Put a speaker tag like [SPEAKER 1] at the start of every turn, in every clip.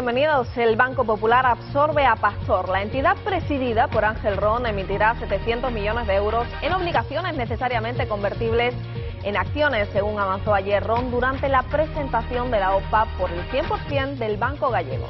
[SPEAKER 1] Bienvenidos. El Banco Popular absorbe a Pastor. La entidad presidida por Ángel Ron emitirá 700 millones de euros en obligaciones necesariamente convertibles en acciones, según avanzó ayer Ron durante la presentación de la OPA por el 100% del Banco Gallego.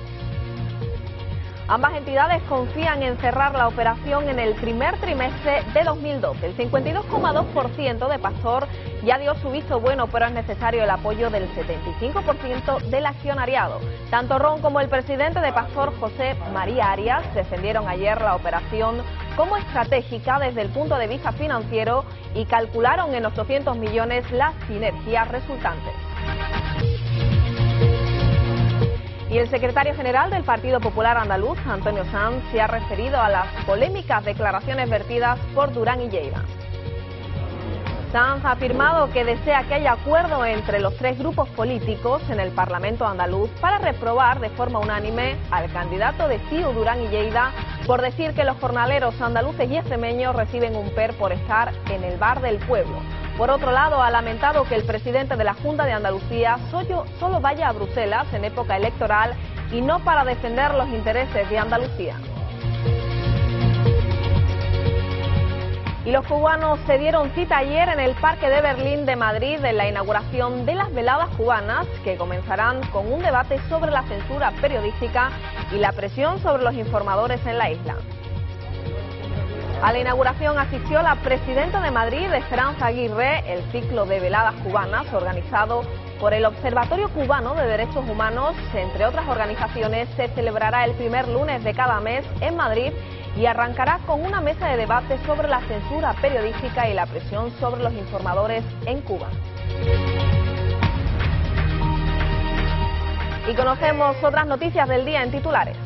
[SPEAKER 1] Ambas entidades confían en cerrar la operación en el primer trimestre de 2012. El 52,2% de Pastor ya dio su visto bueno, pero es necesario el apoyo del 75% del accionariado. Tanto Ron como el presidente de Pastor, José María Arias, defendieron ayer la operación como estratégica desde el punto de vista financiero y calcularon en 800 millones las sinergias resultantes. Y el secretario general del Partido Popular Andaluz, Antonio Sanz, se ha referido a las polémicas declaraciones vertidas por Durán y Lleida. Sanz ha afirmado que desea que haya acuerdo entre los tres grupos políticos en el Parlamento andaluz para reprobar de forma unánime al candidato de CIU Durán y Lleida por decir que los jornaleros andaluces y extremeños reciben un PER por estar en el bar del pueblo. Por otro lado, ha lamentado que el presidente de la Junta de Andalucía solo vaya a Bruselas en época electoral y no para defender los intereses de Andalucía. Y los cubanos se dieron cita ayer en el Parque de Berlín de Madrid en la inauguración de las veladas cubanas que comenzarán con un debate sobre la censura periodística y la presión sobre los informadores en la isla. A la inauguración asistió la presidenta de Madrid, Esperanza Aguirre, el ciclo de veladas cubanas organizado por el Observatorio Cubano de Derechos Humanos, entre otras organizaciones, se celebrará el primer lunes de cada mes en Madrid y arrancará con una mesa de debate sobre la censura periodística y la presión sobre los informadores en Cuba. Y conocemos otras noticias del día en titulares.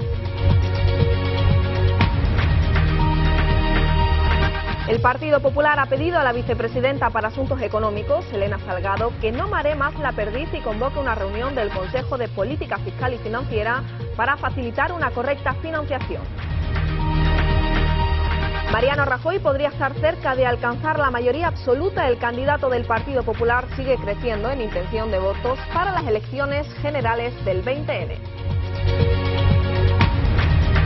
[SPEAKER 1] El Partido Popular ha pedido a la vicepresidenta para Asuntos Económicos, Elena Salgado, que no mare más la perdiz y convoque una reunión del Consejo de Política Fiscal y Financiera para facilitar una correcta financiación. Mariano Rajoy podría estar cerca de alcanzar la mayoría absoluta. El candidato del Partido Popular sigue creciendo en intención de votos para las elecciones generales del 20N.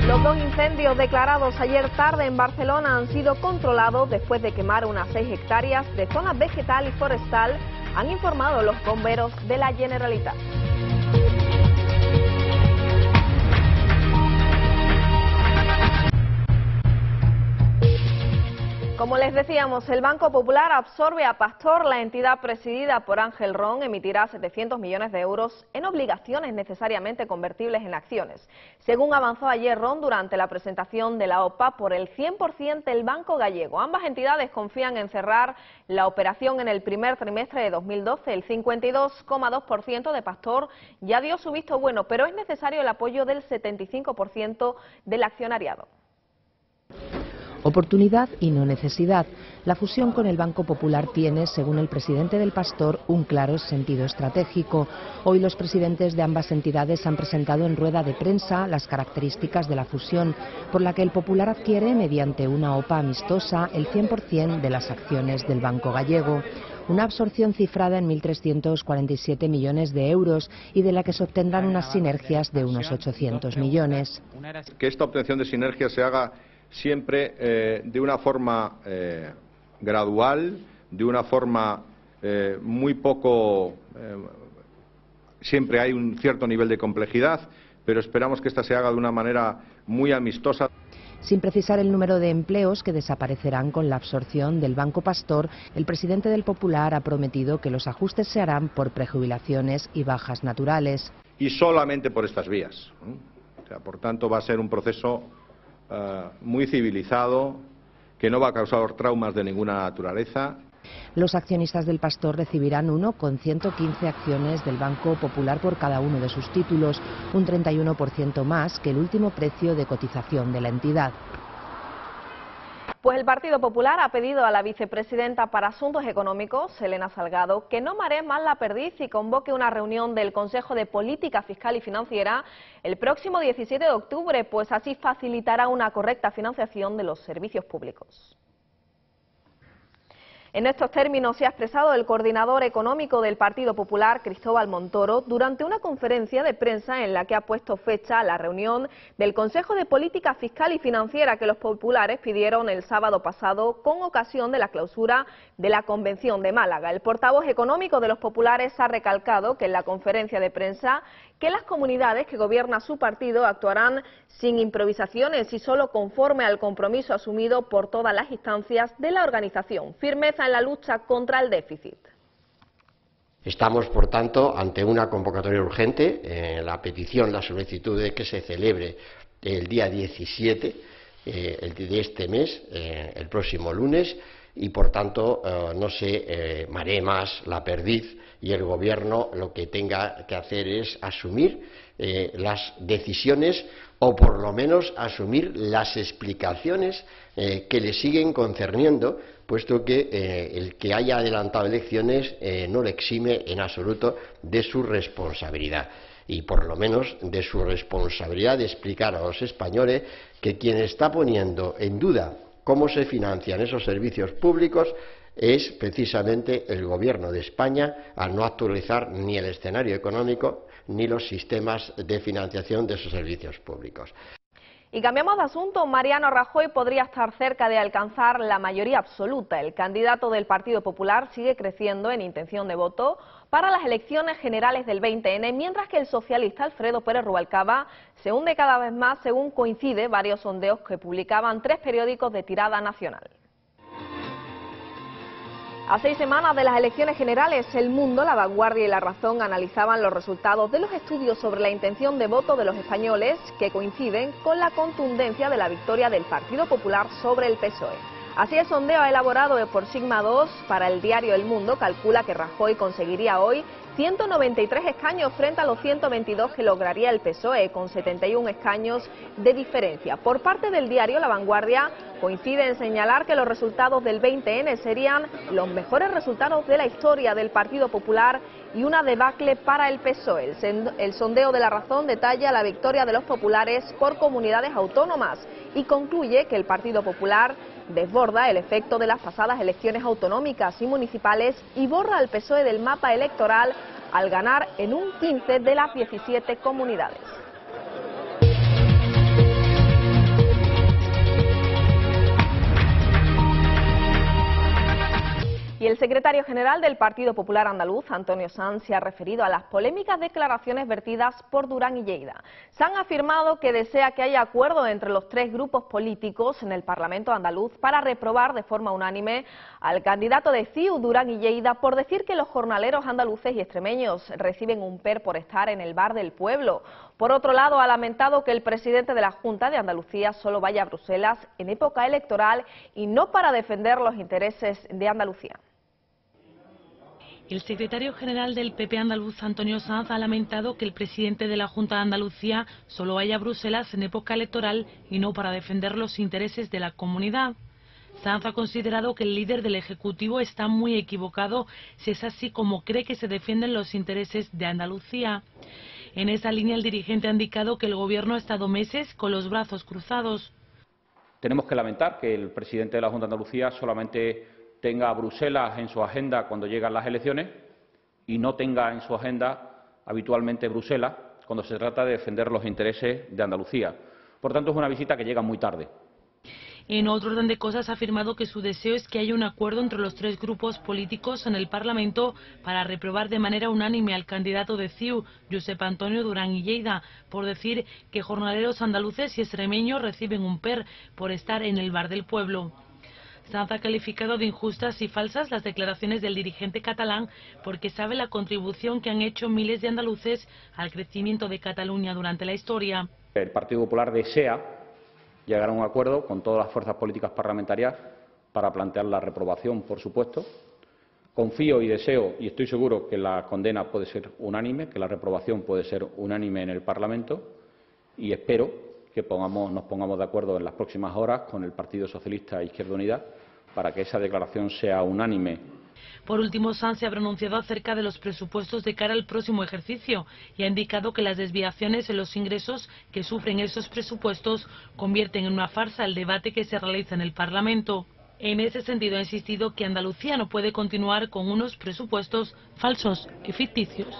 [SPEAKER 1] Los dos incendios declarados ayer tarde en Barcelona han sido controlados después de quemar unas 6 hectáreas de zona vegetal y forestal, han informado los bomberos de la Generalitat. Como les decíamos, el Banco Popular absorbe a Pastor, la entidad presidida por Ángel Ron emitirá 700 millones de euros en obligaciones necesariamente convertibles en acciones. Según avanzó ayer Ron durante la presentación de la OPA por el 100% del Banco Gallego. Ambas entidades confían en cerrar la operación en el primer trimestre de 2012. El 52,2% de Pastor ya dio su visto bueno, pero es necesario el apoyo del 75% del accionariado.
[SPEAKER 2] Oportunidad y no necesidad. La fusión con el Banco Popular tiene, según el presidente del Pastor, un claro sentido estratégico. Hoy los presidentes de ambas entidades han presentado en rueda de prensa las características de la fusión, por la que el Popular adquiere, mediante una OPA amistosa, el 100% de las acciones del Banco Gallego una absorción cifrada en 1.347 millones de euros y de la que se obtendrán unas sinergias de unos 800 millones.
[SPEAKER 3] Que esta obtención de sinergias se haga siempre eh, de una forma eh, gradual, de una forma eh, muy poco. siempre hay un cierto nivel de complejidad, pero esperamos que esta se haga de una manera muy amistosa.
[SPEAKER 2] Sin precisar el número de empleos que desaparecerán con la absorción del Banco Pastor, el presidente del Popular ha prometido que los ajustes se harán por prejubilaciones y bajas naturales.
[SPEAKER 3] Y solamente por estas vías. por tanto, va a ser un proceso eh, muy civilizado, que no va a causar traumas de ninguna naturaleza.
[SPEAKER 2] Los accionistas del Pastor recibirán uno con 115 acciones del Banco Popular por cada uno de sus títulos, un 31% más que el último precio de cotización de la entidad.
[SPEAKER 1] Pues el Partido Popular ha pedido a la vicepresidenta para Asuntos Económicos, Elena Salgado, que no mare más la perdiz y convoque una reunión del Consejo de Política Fiscal y Financiera el próximo 17 de octubre, pues así facilitará una correcta financiación de los servicios públicos. En estos términos se ha expresado el coordinador económico del Partido Popular, Cristóbal Montoro, durante una conferencia de prensa en la que ha puesto fecha a la reunión del Consejo de Política Fiscal y Financiera que los populares pidieron el sábado pasado con ocasión de la clausura de la Convención de Málaga. El portavoz económico de los populares ha recalcado que en la conferencia de prensa que las comunidades que gobierna su partido actuarán sin improvisaciones y solo conforme al compromiso asumido por todas las instancias de la organización. Firmeza en la lucha contra el déficit.
[SPEAKER 4] Estamos, por tanto, ante una convocatoria urgente, eh, la petición, la solicitud de que se celebre el día 17 eh, de este mes, eh, el próximo lunes, y, por tanto, no se maree más la perdiz y el Gobierno lo que tenga que hacer es asumir las decisiones o por lo menos asumir las explicaciones que le siguen concerniendo puesto que eh, el que haya adelantado elecciones eh, no le exime en absoluto de su responsabilidad y por lo menos de su responsabilidad de explicar a los españoles que quien está poniendo en duda cómo se financian esos servicios públicos es precisamente el Gobierno de España al no actualizar ni el escenario económico ni los sistemas de financiación de esos servicios públicos.
[SPEAKER 1] Y cambiamos de asunto, Mariano Rajoy podría estar cerca de alcanzar la mayoría absoluta. El candidato del Partido Popular sigue creciendo en intención de voto para las elecciones generales del 20N, mientras que el socialista Alfredo Pérez Rubalcaba se hunde cada vez más según coincide varios sondeos que publicaban tres periódicos de tirada nacional. A seis semanas de las elecciones generales, El Mundo, La Vanguardia y La Razón analizaban los resultados de los estudios sobre la intención de voto de los españoles que coinciden con la contundencia de la victoria del Partido Popular sobre el PSOE. Así el sondeo elaborado por Sigma 2 para el diario El Mundo calcula que Rajoy conseguiría hoy 193 escaños frente a los 122 que lograría el PSOE, con 71 escaños de diferencia. Por parte del diario La Vanguardia, coincide en señalar que los resultados del 20N serían los mejores resultados de la historia del Partido Popular y una debacle para el PSOE. El sondeo de la razón detalla la victoria de los populares por comunidades autónomas y concluye que el Partido Popular desborda el efecto de las pasadas elecciones autonómicas y municipales y borra al PSOE del mapa electoral al ganar en un 15 de las 17 comunidades. Y el secretario general del Partido Popular Andaluz, Antonio Sanz, se ha referido a las polémicas declaraciones vertidas por Durán y Lleida. Sanz ha afirmado que desea que haya acuerdo entre los tres grupos políticos en el Parlamento andaluz para reprobar de forma unánime al candidato de CIU, Durán y Lleida, por decir que los jornaleros andaluces y extremeños reciben un PER por estar en el bar del pueblo. Por otro lado, ha lamentado que el presidente de la Junta de Andalucía solo vaya a Bruselas en época electoral y no para defender los intereses de Andalucía.
[SPEAKER 5] El secretario general del PP andaluz, Antonio Sanz, ha lamentado que el presidente de la Junta de Andalucía solo vaya a Bruselas en época electoral y no para defender los intereses de la comunidad. Sanz ha considerado que el líder del Ejecutivo está muy equivocado si es así como cree que se defienden los intereses de Andalucía. En esa línea, el dirigente ha indicado que el Gobierno ha estado meses con los brazos cruzados.
[SPEAKER 6] Tenemos que lamentar que el presidente de la Junta de Andalucía solamente tenga a Bruselas en su agenda cuando llegan las elecciones y no tenga en su agenda habitualmente Bruselas cuando se trata de defender los intereses de Andalucía. Por tanto, es una visita que llega muy tarde.
[SPEAKER 5] En otro orden de cosas, ha afirmado que su deseo es que haya un acuerdo entre los tres grupos políticos en el Parlamento para reprobar de manera unánime al candidato de CIU, Josep Antonio Durán y Lleida, por decir que jornaleros andaluces y extremeños reciben un PER por estar en el bar del pueblo. Sanz ha calificado de injustas y falsas las declaraciones del dirigente catalán porque sabe la contribución que han hecho miles de andaluces al crecimiento de Cataluña durante la historia.
[SPEAKER 6] El Partido Popular desea llegar a un acuerdo con todas las fuerzas políticas parlamentarias para plantear la reprobación, por supuesto. Confío y deseo, y estoy seguro que la condena puede ser unánime, que la reprobación puede ser unánime en el Parlamento, y espero que nos pongamos de acuerdo en las próximas horas con el Partido Socialista e Izquierda Unida para que esa declaración sea unánime.
[SPEAKER 5] Por último, Sanz se ha pronunciado acerca de los presupuestos de cara al próximo ejercicio y ha indicado que las desviaciones en los ingresos que sufren esos presupuestos convierten en una farsa el debate que se realiza en el Parlamento. En ese sentido ha insistido que Andalucía no puede continuar con unos presupuestos falsos y ficticios.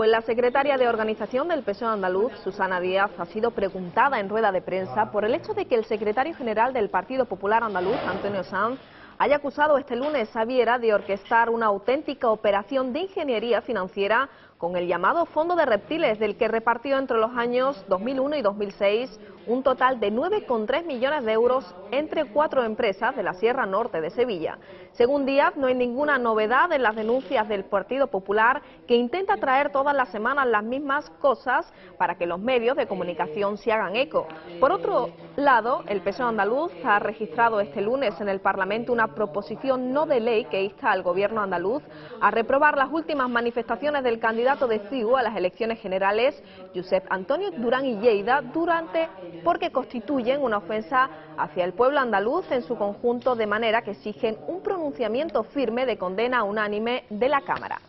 [SPEAKER 1] Pues la secretaria de organización del PSOE andaluz, Susana Díaz, ha sido preguntada en rueda de prensa por el hecho de que el secretario general del Partido Popular andaluz, Antonio Sanz, haya acusado este lunes a Viera de orquestar una auténtica operación de ingeniería financiera con el llamado Fondo de Reptiles, del que repartió entre los años 2001 y 2006 un total de 9,3 millones de euros entre cuatro empresas de la Sierra Norte de Sevilla. Según Díaz, no hay ninguna novedad en las denuncias del Partido Popular, que intenta traer todas las semanas las mismas cosas para que los medios de comunicación se hagan eco. Por otro lado, el PSOE andaluz ha registrado este lunes en el Parlamento una proposición no de ley que insta al Gobierno andaluz a reprobar las últimas manifestaciones del candidato de CIU a las elecciones generales, Josep Antonio Durán y Lleida, durante porque constituyen una ofensa hacia el pueblo andaluz en su conjunto, de manera que exigen un pronunciamiento firme de condena unánime de la Cámara.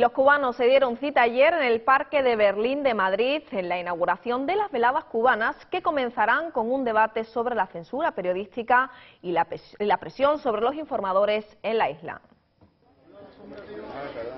[SPEAKER 1] Los cubanos se dieron cita ayer en el Parque de Berlín de Madrid en la inauguración de las veladas cubanas que comenzarán con un debate sobre la censura periodística y la, presión sobre los informadores en la isla.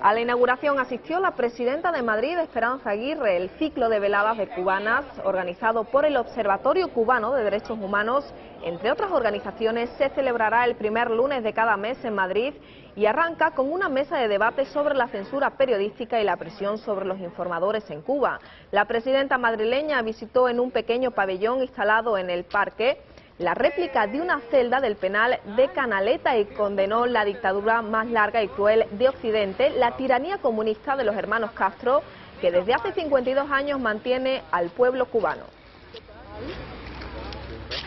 [SPEAKER 1] A la inauguración asistió la presidenta de Madrid, Esperanza Aguirre. El ciclo de veladas de cubanas, organizado por el Observatorio Cubano de Derechos Humanos, entre otras organizaciones, se celebrará el primer lunes de cada mes en Madrid y arranca con una mesa de debate sobre la censura periodística y la presión sobre los informadores en Cuba. La presidenta madrileña visitó en un pequeño pabellón instalado en el parque la réplica de una celda del penal de Canaleta y condenó la dictadura más larga y cruel de Occidente, la tiranía comunista de los hermanos Castro, que desde hace 52 años mantiene al pueblo cubano.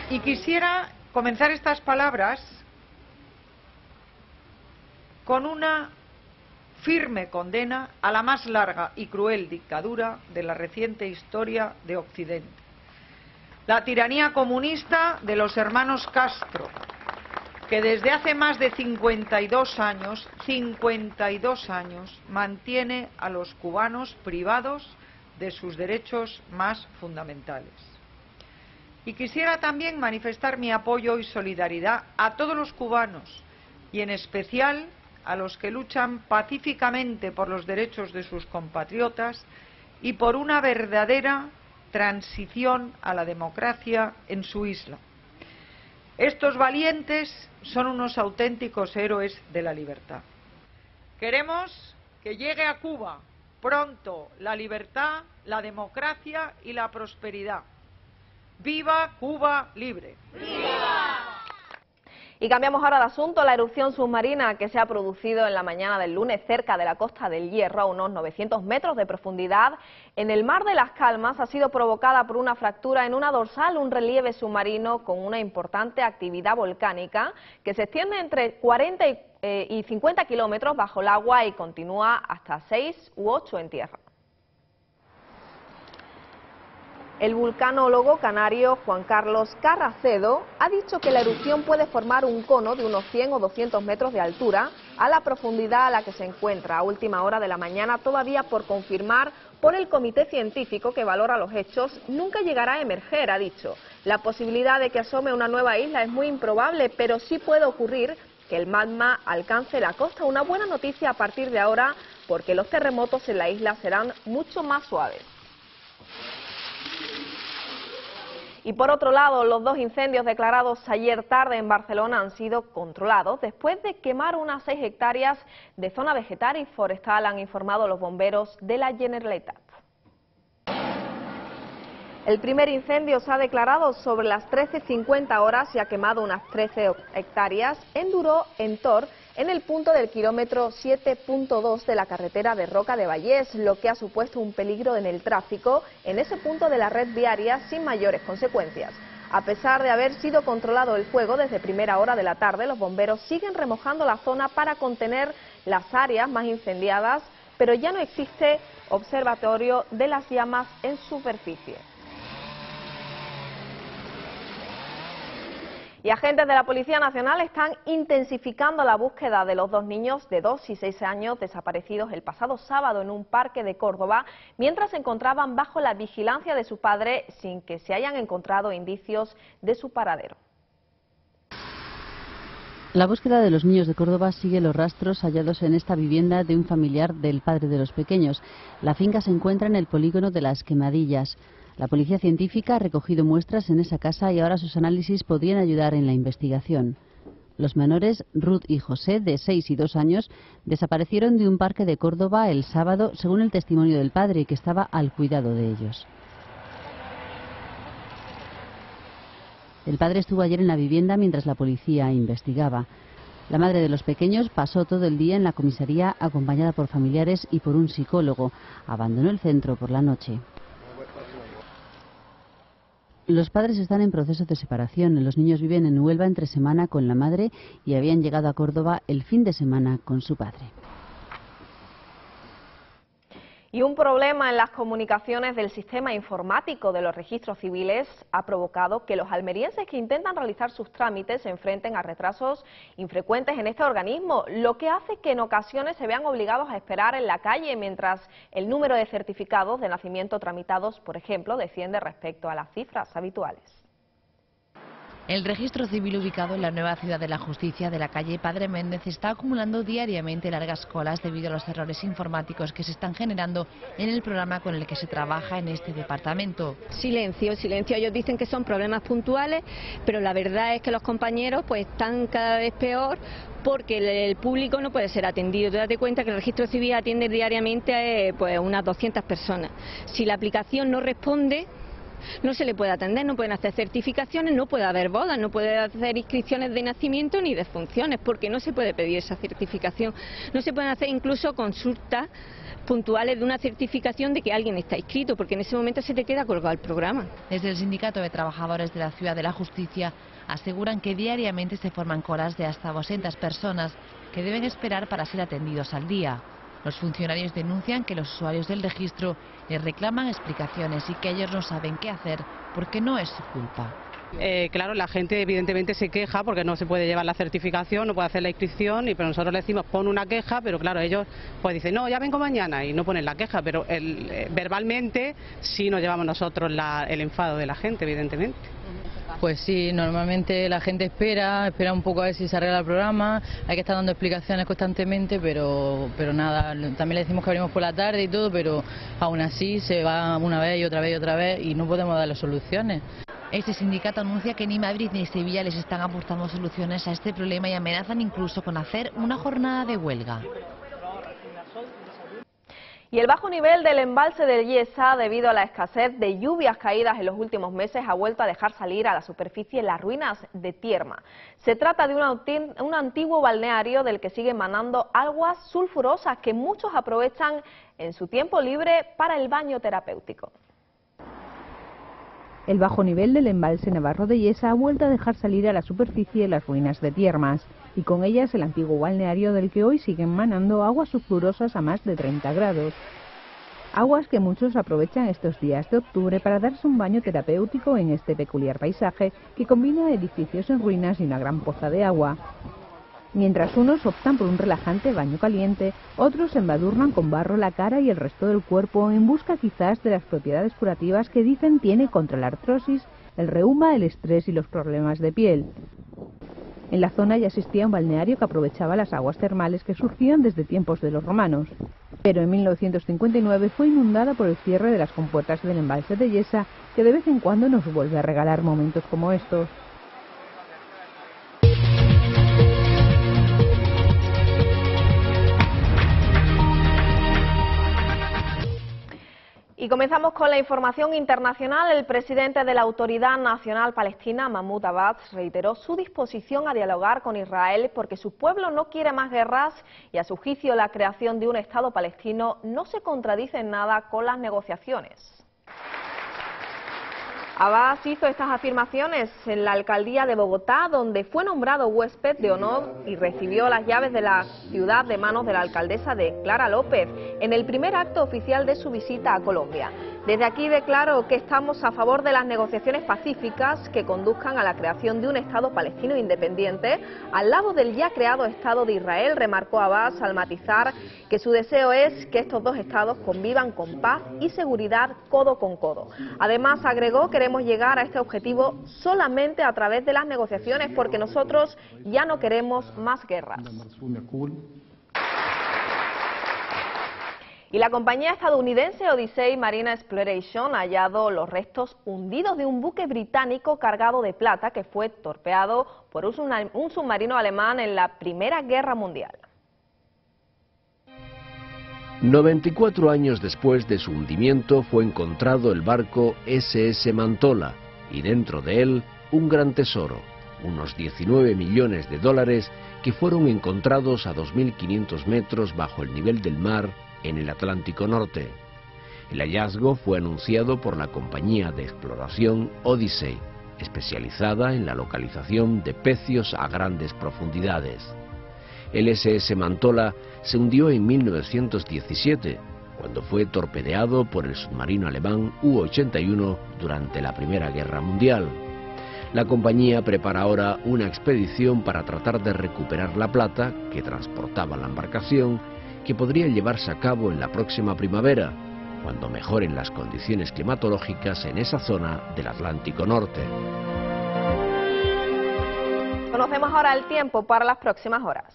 [SPEAKER 7] Y quisiera comenzar estas palabras con una firme condena a la más larga y cruel dictadura de la reciente historia de Occidente. La tiranía comunista de los hermanos Castro, que desde hace más de 52 años, 52 años, mantiene a los cubanos privados de sus derechos más fundamentales. Y quisiera también manifestar mi apoyo y solidaridad a todos los cubanos y en especial a los que luchan pacíficamente por los derechos de sus compatriotas y por una verdadera transición a la democracia en su isla. Estos valientes son unos auténticos héroes de la libertad. Queremos que llegue a Cuba pronto la libertad, la democracia y la prosperidad. ¡Viva Cuba libre! ¡Viva!
[SPEAKER 1] Y cambiamos ahora de asunto. La erupción submarina que se ha producido en la mañana del lunes cerca de la costa del Hierro, a unos 900 metros de profundidad, en el Mar de las Calmas, ha sido provocada por una fractura en una dorsal, un relieve submarino con una importante actividad volcánica que se extiende entre 40 y 50 eh, kilómetros bajo el agua y continúa hasta 6 u 8 en tierra. El vulcanólogo canario Juan Carlos Carracedo ha dicho que la erupción puede formar un cono de unos 100 o 200 metros de altura a la profundidad a la que se encuentra a última hora de la mañana, todavía por confirmar por el comité científico que valora los hechos, nunca llegará a emerger, ha dicho. La posibilidad de que asome una nueva isla es muy improbable, pero sí puede ocurrir que el magma alcance la costa. Una buena noticia a partir de ahora, porque los terremotos en la isla serán mucho más suaves. Y por otro lado, los dos incendios declarados ayer tarde en Barcelona han sido controlados después de quemar unas seis hectáreas de zona vegetal y forestal, han informado los bomberos de la Generalitat. El primer incendio se ha declarado sobre las 13.50 horas y ha quemado unas 13 hectáreas en Duró, en Tor, en el punto del kilómetro 7.2 de la carretera de Roca de Vallés, lo que ha supuesto un peligro en el tráfico en ese punto de la red viaria sin mayores consecuencias. A pesar de haber sido controlado el fuego desde primera hora de la tarde, los bomberos siguen remojando la zona para contener las áreas más incendiadas, pero ya no existe observatorio de las llamas en superficie. Y agentes de la Policía Nacional están intensificando la búsqueda de los dos niños de 2 y 6 años desaparecidos el pasado sábado en un parque de Córdoba, mientras se encontraban bajo la vigilancia de su padre sin que se hayan encontrado indicios de su paradero.
[SPEAKER 8] La búsqueda de los niños de Córdoba sigue los rastros hallados en esta vivienda de un familiar del padre de los pequeños. La finca se encuentra en el polígono de las Quemadillas. La policía científica ha recogido muestras en esa casa y ahora sus análisis podrían ayudar en la investigación. Los menores, Ruth y José, de 6 y 2 años, desaparecieron de un parque de Córdoba el sábado, según el testimonio del padre, que estaba al cuidado de ellos. El padre estuvo ayer en la vivienda mientras la policía investigaba. La madre de los pequeños pasó todo el día en la comisaría acompañada por familiares y por un psicólogo. Abandonó el centro por la noche. Los padres están en proceso de separación. Los niños viven en Huelva entre semana con la madre y habían llegado a Córdoba el fin de semana con su padre.
[SPEAKER 1] Y un problema en las comunicaciones del sistema informático de los registros civiles ha provocado que los almerienses que intentan realizar sus trámites se enfrenten a retrasos infrecuentes en este organismo, lo que hace que en ocasiones se vean obligados a esperar en la calle mientras el número de certificados de nacimiento tramitados, por ejemplo, desciende respecto a las cifras habituales.
[SPEAKER 9] El registro civil ubicado en la nueva ciudad de la justicia de la calle Padre Méndez está acumulando diariamente largas colas debido a los errores informáticos que se están generando en el programa con el que se trabaja en este departamento.
[SPEAKER 10] Silencio, silencio. Ellos dicen que son problemas puntuales, pero la verdad es que los compañeros pues están cada vez peor porque el, público no puede ser atendido. Tú date cuenta que el registro civil atiende diariamente a eh, pues, unas 200 personas. Si la aplicación no responde, no se le puede atender, no pueden hacer certificaciones, no puede haber bodas, no puede hacer inscripciones de nacimiento ni de funciones, porque no se puede pedir esa certificación. No se pueden hacer incluso consultas puntuales de una certificación de que alguien está inscrito, porque en ese momento se te queda colgado el programa.
[SPEAKER 9] Desde el Sindicato de Trabajadores de la Ciudad de la Justicia aseguran que diariamente se forman colas de hasta 200 personas que deben esperar para ser atendidos al día. Los funcionarios denuncian que los usuarios del registro les reclaman explicaciones y que ellos no saben qué hacer porque no es su culpa.
[SPEAKER 11] Eh, claro, la gente evidentemente se queja porque no se puede llevar la certificación, no puede hacer la inscripción y pero nosotros le decimos pon una queja, pero claro, ellos pues dicen no, ya vengo mañana y no ponen la queja, pero eh, verbalmente sí nos llevamos nosotros el enfado de la gente, evidentemente.
[SPEAKER 12] Pues sí, normalmente la gente espera, espera un poco a ver si se arregla el programa, hay que estar dando explicaciones constantemente, pero, pero nada, también le decimos que abrimos por la tarde y todo, pero aún así se va una vez y otra vez y otra vez y no podemos darle soluciones.
[SPEAKER 9] Este sindicato anuncia que ni Madrid ni Sevilla les están aportando soluciones a este problema y amenazan incluso con hacer una jornada de huelga. Y el bajo nivel del embalse de Yesa, debido a la escasez de lluvias caídas en los últimos meses, ha vuelto a dejar salir a la superficie las ruinas de Tierma. Se trata de un, antiguo balneario del que siguen manando aguas sulfurosas que muchos aprovechan en su tiempo libre para el baño terapéutico.
[SPEAKER 13] El bajo nivel del embalse Navarro de Yesa ha vuelto a dejar salir a la superficie las ruinas de Tiermas y con ellas el antiguo balneario del que hoy siguen manando aguas sulfurosas a más de 30 grados. Aguas que muchos aprovechan estos días de octubre para darse un baño terapéutico en este peculiar paisaje que combina edificios en ruinas y una gran poza de agua. Mientras unos optan por un relajante baño caliente, otros embadurnan con barro la cara y el resto del cuerpo en busca quizás de las propiedades curativas que dicen tiene contra la artrosis, el reuma, el estrés y los problemas de piel. En la zona ya existía un balneario que aprovechaba las aguas termales que surgían desde tiempos de los romanos, pero en 1959 fue inundada por el cierre de las compuertas del embalse de Yesa, que de vez en cuando nos vuelve a regalar momentos como estos.
[SPEAKER 1] Y comenzamos con la información internacional. El presidente de la Autoridad Nacional Palestina, Mahmoud Abbas, reiteró su disposición a dialogar con Israel porque su pueblo no quiere más guerras y a su juicio la creación de un Estado palestino no se contradice en nada con las negociaciones. Abbas hizo estas afirmaciones en la alcaldía de Bogotá, donde fue nombrado huésped de honor y recibió las llaves de la ciudad de manos de la alcaldesa de Clara López, en el primer acto oficial de su visita a Colombia. Desde aquí declaro que estamos a favor de las negociaciones pacíficas que conduzcan a la creación de un Estado palestino independiente al lado del ya creado Estado de Israel, remarcó Abbas al matizar que su deseo es que estos dos Estados convivan con paz y seguridad codo con codo. Además, agregó, queremos llegar a este objetivo solamente a través de las negociaciones porque nosotros ya no queremos más guerras. Y la compañía estadounidense Odyssey Marine Exploration ha hallado los restos hundidos de un buque británico cargado de plata que fue torpeado por un submarino alemán en la Primera Guerra Mundial.
[SPEAKER 14] 94 años después de su hundimiento fue encontrado el barco SS Mantola y dentro de él un gran tesoro, unos 19 millones de dólares que fueron encontrados a 2.500 metros bajo el nivel del mar en el Atlántico Norte. El hallazgo fue anunciado por la compañía de exploración Odyssey, especializada en la localización de pecios a grandes profundidades. El SS Mantola se hundió en 1917, cuando fue torpedeado por el submarino alemán U-81 durante la Primera Guerra Mundial. La compañía prepara ahora una expedición para tratar de recuperar la plata que transportaba la embarcación que podría llevarse a cabo en la próxima primavera, cuando mejoren las condiciones climatológicas en esa zona del Atlántico Norte.
[SPEAKER 1] Conocemos ahora el tiempo para las próximas horas.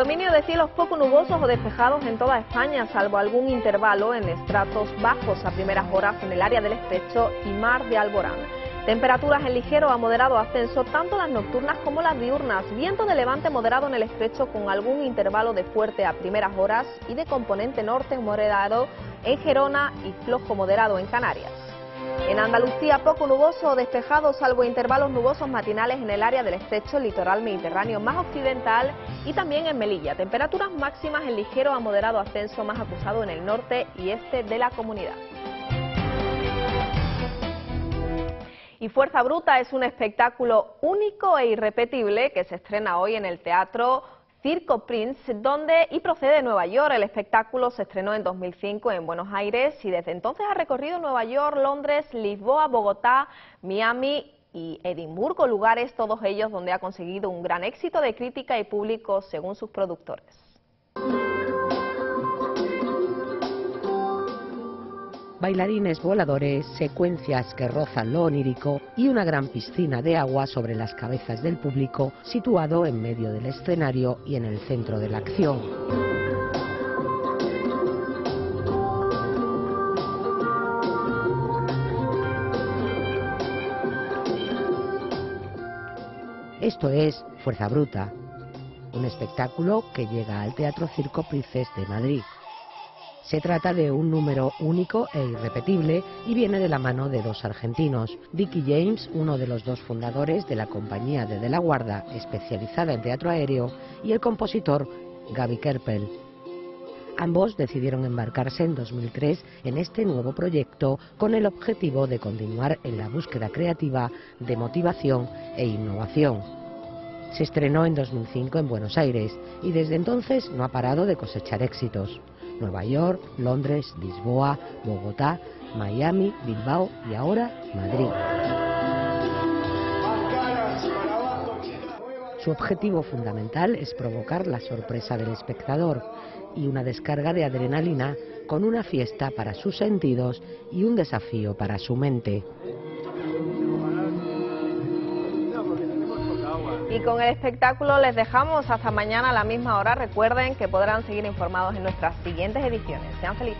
[SPEAKER 1] Predominio de cielos poco nubosos o despejados en toda España, salvo algún intervalo en estratos bajos a primeras horas en el área del estrecho y mar de Alborán. Temperaturas en ligero a moderado ascenso, tanto las nocturnas como las diurnas. Viento de levante moderado en el estrecho con algún intervalo de fuerte a primeras horas y de componente norte moderado en Gerona y flojo moderado en Canarias. En Andalucía poco nuboso o despejado, salvo intervalos nubosos matinales en el área del estrecho litoral mediterráneo más occidental y también en Melilla. Temperaturas máximas en ligero a moderado ascenso más acusado en el norte y este de la comunidad. Y Fuerza Bruta es un espectáculo único e irrepetible que se estrena hoy en el Teatro Circo Prince, donde y procede de Nueva York. El espectáculo se estrenó en 2005 en Buenos Aires y desde entonces ha recorrido Nueva York, Londres, Lisboa, Bogotá, Miami y Edimburgo, lugares todos ellos donde ha conseguido un gran éxito de crítica y público según sus productores.
[SPEAKER 15] Bailarines voladores, secuencias que rozan lo onírico y una gran piscina de agua sobre las cabezas del público situado en medio del escenario y en el centro de la acción. Esto es Fuerza Bruta, un espectáculo que llega al Teatro Circo Princés de Madrid. Se trata de un número único e irrepetible y viene de la mano de dos argentinos, Dickie James, uno de los dos fundadores de la compañía de De la Guarda, especializada en teatro aéreo, y el compositor Gaby Kerpel. Ambos decidieron embarcarse en 2003 en este nuevo proyecto con el objetivo de continuar en la búsqueda creativa de motivación e innovación. Se estrenó en 2005 en Buenos Aires y desde entonces no ha parado de cosechar éxitos. Nueva York, Londres, Lisboa, Bogotá, Miami, Bilbao y ahora Madrid. Su objetivo fundamental es provocar la sorpresa del espectador y una descarga de adrenalina con una fiesta para sus sentidos y un desafío para su mente.
[SPEAKER 1] Y con el espectáculo les dejamos hasta mañana a la misma hora. Recuerden que podrán seguir informados en nuestras siguientes ediciones. Sean felices.